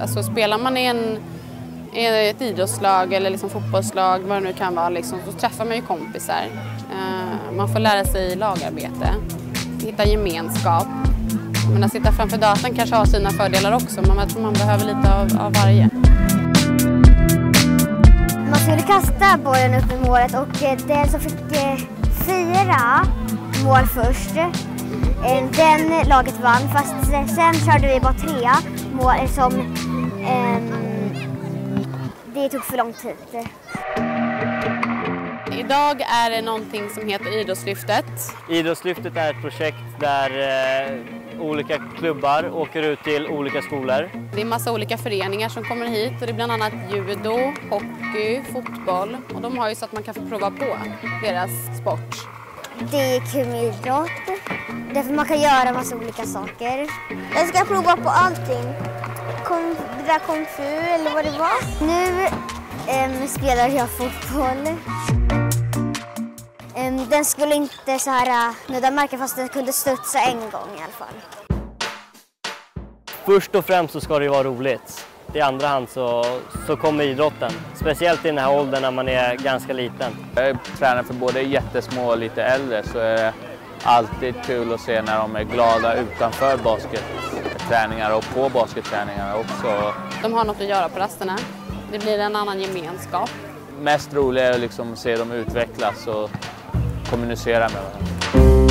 Alltså spelar man i, en, i ett idrottslag eller liksom fotbollslag, vad det nu kan vara, liksom, så träffar man ju kompisar. Eh, man får lära sig lagarbete, hitta gemenskap. Men att sitta framför datorn kanske har sina fördelar också, men jag tror man behöver lite av, av varje. Man skulle kasta bollen upp i målet och eh, den som fick eh, fyra mål först, eh, den laget vann. Fast eh, sen körde vi bara tre mål som ehm, det tog för lång tid. Idag är det någonting som heter Idrottslyftet. Idrottslyftet är ett projekt där eh, olika klubbar åker ut till olika skolor. Det är massa olika föreningar som kommer hit och det är bland annat judo, hockey, fotboll och de har ju så att man kan få prova på deras sport. Det är kul med idrott. Därför man kan göra massa olika saker. Jag ska prova på allting. Kung, det där kung fu eller vad det var. Nu em, spelar jag fotboll. Em, den skulle inte så här äh, nudda marken fast den kunde studsa en gång i alla fall. Först och främst så ska det ju vara roligt. I andra hand så, så kommer idrotten. Speciellt i den här åldern när man är ganska liten. Jag tränar för både jättesmå och lite äldre så är det alltid kul att se när de är glada utanför basketträningar och på basketträningar också. De har något att göra på rasterna. Det blir en annan gemenskap. Mest roligt är att liksom se dem utvecklas och kommunicera med varandra.